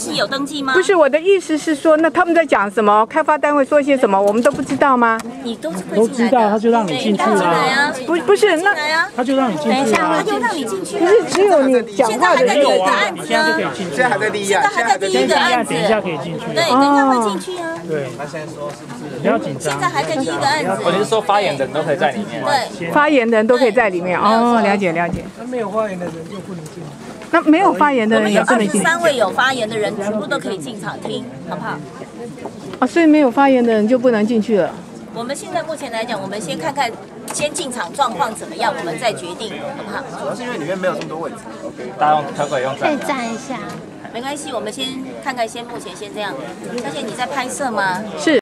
是有登记吗？不是我的意思是说，那他们在讲什么？开发单位说些什么，我们都不知道吗？你都是会都知道他就让你进去对进来啊啊，不不是那他就让你进去啊他。就让你进去啊。不是只有你讲话的人还在第一个啊案子啊现在就可，以进去现在还在立案，现在还在第一个案子等一下可以进去。对，等一下会进去啊。对，他现在说是不是？不要紧张现。在还在第一个案子。我是说发言的人都可以在里面。对，发言的人都可以在里面哦，了解了解。那没有发言的人就不能进。那没有发言的人也不能进十三位有发言的人，全部都可以进场听，好不好？啊，所以没有发言的人就不能进去了。我们现在目前来讲，我们先看看先进场状况怎么样，我们再决定，好不好？主要是因为里面没有这么多位置。大家用可不可以用站再？站一下。没关系，我们先看看，先目前先这样。小姐，你在拍摄吗？是。